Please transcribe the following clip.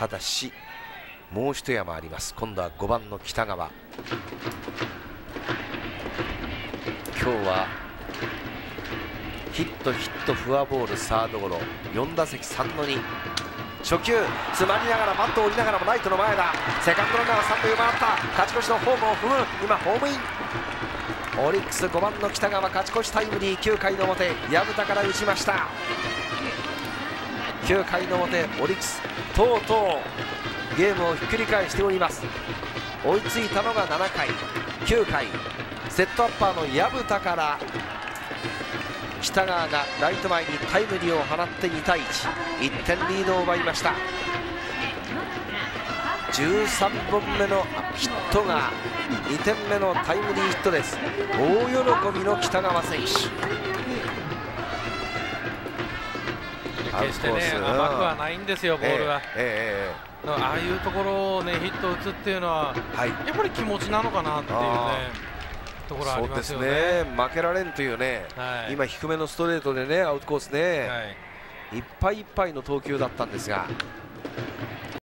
ただしもう一山あります。今度は5番の北川。今日はヒットヒットフォアボールサードゴロ。4打席3の2初球詰まりながらバットを折りながらもライトの前だ。セカンドランナーは三塁を回った。勝ち越しのホームを踏む。今ホームイン。オリックス5番の北川勝ち越しタイムリー。9回の表薮田から打ちました。9回の表オリックスとうとうゲームをひっくり返しております。追いついたのが7回9回セットアッパーの薮田から北川がライト前にタイムリーを放って2対11点リードを奪いました。13本目のヒットが2点目のタイムリーヒットです。大喜びの北川選手。決してね甘くはないんですよ、ボールは。ええー、ああいうところをねヒットを打つっていうのは、はい、やっぱり気持ちなのかなっていうね。ところありますよね、ね、負けられんというね、はい、今、低めのストレートでねアウトコースね、はい、いっぱいいっぱいの投球だったんですが